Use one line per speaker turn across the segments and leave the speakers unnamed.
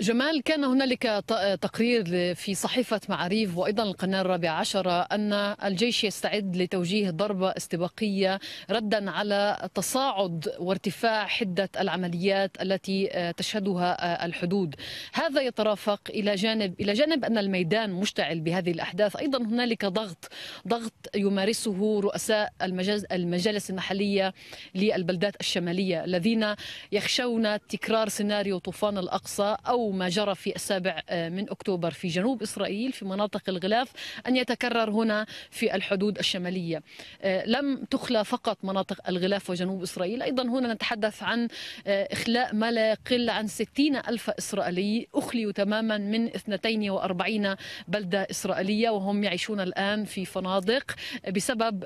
جمال كان هنالك تقرير في صحيفة معاريف وأيضا القناة الرابعة عشرة أن الجيش يستعد لتوجيه ضربة استباقية ردا على تصاعد وارتفاع حدة العمليات التي تشهدها الحدود. هذا يترافق إلى جانب إلى جانب أن الميدان مشتعل بهذه الأحداث. أيضا هنالك ضغط ضغط يمارسه رؤساء المجالس المحلية للبلدات الشمالية الذين يخشون تكرار سيناريو طوفان الأقصى أو ما جرى في السابع آه، من أكتوبر في جنوب إسرائيل في مناطق الغلاف أن يتكرر هنا في الحدود الشمالية. آه، لم تخلى فقط مناطق الغلاف وجنوب إسرائيل أيضا هنا نتحدث عن آه، إخلاء ما لا يقل عن 60 ألف إسرائيلي أخليوا تماما من 42 بلدة إسرائيلية وهم يعيشون الآن في فنادق بسبب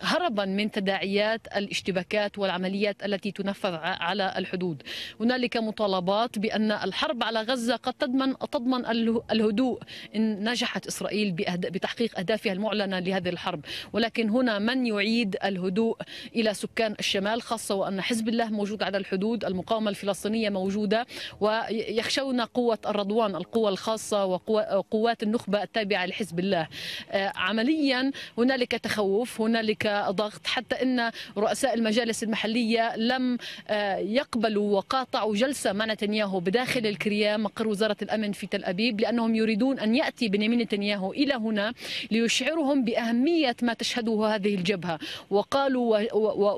هربا من تداعيات الاشتباكات والعمليات التي تنفذ على الحدود. هنالك مطالبات بأن أن الحرب على غزة قد تضمن تضمن الهدوء إن نجحت إسرائيل بتحقيق أهدافها المعلنة لهذه الحرب. ولكن هنا من يعيد الهدوء إلى سكان الشمال خاصة وأن حزب الله موجود على الحدود المقاومة الفلسطينية موجودة ويخشون قوة الرضوان القوة الخاصة وقوات النخبة التابعة لحزب الله. آه، عمليا هنالك تخوف هنالك ضغط حتى أن رؤساء المجالس المحلية لم آه، يقبلوا وقاطعوا جلسة مع نتنياهو بداخل الكريام مقر وزارة الأمن في تل أبيب لأنهم يريدون أن يأتي بنيامين نتنياهو إلى هنا ليشعرهم بأهمية ما تشهده هذه الجبهة. وقالوا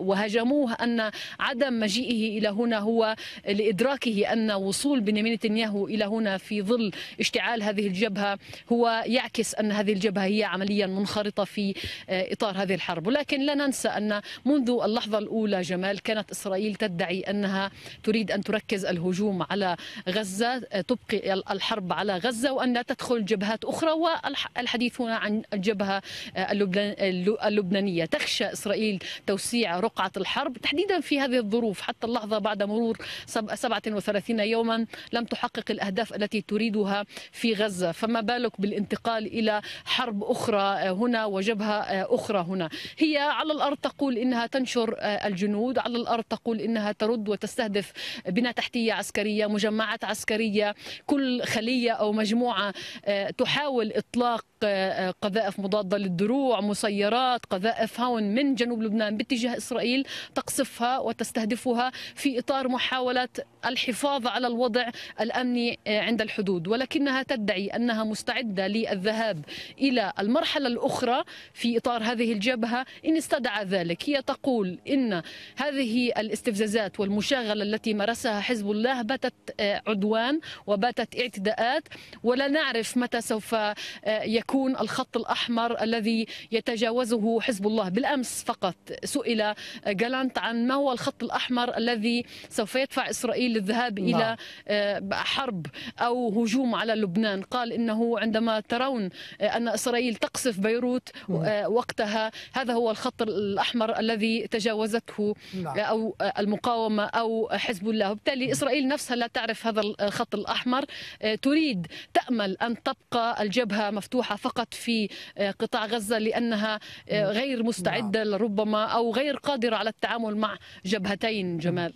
وهجموه أن عدم مجيئه إلى هنا هو لإدراكه أن وصول بنيامين نتنياهو إلى هنا في ظل اشتعال هذه الجبهة هو يعكس أن هذه الجبهة هي عمليا منخرطة في آه، إطار هذه الحرب. ولكن لا ننسى أن منذ اللحظة الأولى جمال كانت إسرائيل تدعي أنها تريد أن تركز الهجوم على غزة تبقي الحرب على غزة وأن لا تدخل جبهات أخرى والحديث هنا عن الجبهة اللبنانية. تخشى إسرائيل توسيع رقعة الحرب تحديدا في هذه الظروف. حتى اللحظة بعد مرور 37 يوما لم تحقق الأهداف التي تريدها في غزة. فما بالك بالانتقال إلى حرب أخرى هنا وجبهة أخرى هنا؟ هي على الأرض تقول إنها تنشر الجنود على الأرض تقول إنها ترد وتستهدف بنى تحتية عسكرية مجمعة جماعات عسكرية كل خلية أو مجموعة آه، تحاول إطلاق آه، قذائف مضادة للدروع مسيرات قذائف هون من جنوب لبنان باتجاه إسرائيل تقصفها وتستهدفها في إطار محاولة الحفاظ على الوضع الأمني آه، عند الحدود. ولكنها تدعي أنها مستعدة للذهاب إلى المرحلة الأخرى في إطار هذه الجبهة. إن استدعى ذلك هي تقول إن هذه الاستفزازات والمشاغلة التي مارسها حزب الله باتت عدوان وباتت اعتداءات. ولا نعرف متى سوف آه، يكون الخط الأحمر الذي يتجاوزه حزب الله. بالأمس فقط سئل جالانت عن ما هو الخط الأحمر الذي سوف يدفع إسرائيل للذهاب نعم. إلى آه، حرب أو هجوم على لبنان. قال إنه عندما ترون آه، أن إسرائيل تقصف بيروت وقتها هذا هو الخط الأحمر الذي تجاوزته نعم. أو المقاومة أو حزب الله. وبالتالي إسرائيل نفسها لا تعرف هذا الخط الأحمر. آه، تريد تأمل أن تبقى الجبهة مفتوحة فقط في آه، قطاع غزة لأنها آه، غير مستعدة لربما أو غير قادرة على التعامل مع جبهتين جمال.